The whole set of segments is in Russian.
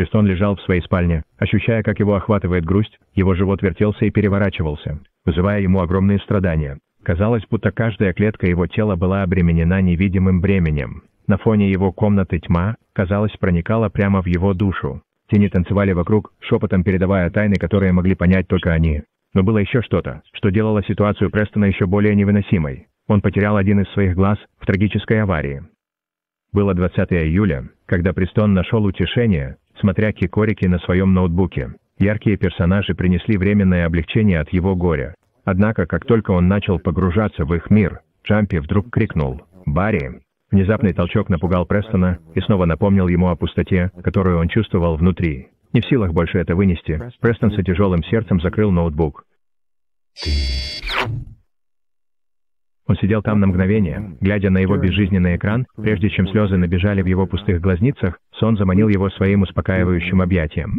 Престон лежал в своей спальне, ощущая, как его охватывает грусть, его живот вертелся и переворачивался, вызывая ему огромные страдания. Казалось, будто каждая клетка его тела была обременена невидимым бременем. На фоне его комнаты тьма, казалось, проникала прямо в его душу. Тени танцевали вокруг, шепотом передавая тайны, которые могли понять только они. Но было еще что-то, что делало ситуацию Престона еще более невыносимой. Он потерял один из своих глаз в трагической аварии. Было 20 июля, когда Престон нашел утешение, смотря кикорики на своем ноутбуке. Яркие персонажи принесли временное облегчение от его горя. Однако, как только он начал погружаться в их мир, Джампи вдруг крикнул «Барри!». Внезапный толчок напугал Престона и снова напомнил ему о пустоте, которую он чувствовал внутри. Не в силах больше это вынести, Престон с тяжелым сердцем закрыл ноутбук. Он сидел там на мгновение, глядя на его безжизненный экран, прежде чем слезы набежали в его пустых глазницах, сон заманил его своим успокаивающим объятием.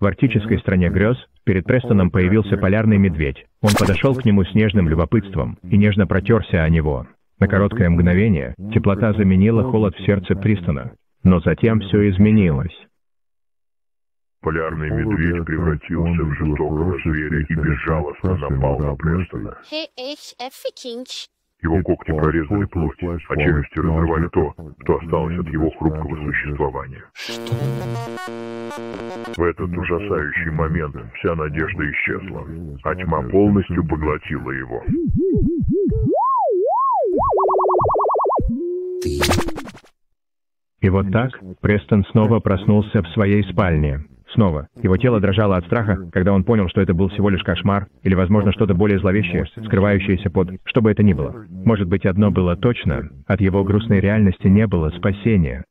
В арктической стране грез перед Престоном появился полярный медведь. Он подошел к нему с нежным любопытством и нежно протерся о него. На короткое мгновение теплота заменила холод в сердце Пристона, но затем все изменилось. Полярный медведь превратился в жестокого зверя и безжалостно напал на Престона. Его когти прорезали плоть, а челюсти разрывали то, что осталось от его хрупкого существования. В этот ужасающий момент вся надежда исчезла, а тьма полностью поглотила его. И вот так Престон снова проснулся в своей спальне. Снова. Его тело дрожало от страха, когда он понял, что это был всего лишь кошмар, или, возможно, что-то более зловещее, скрывающееся под... Что бы это ни было. Может быть, одно было точно. От его грустной реальности не было спасения.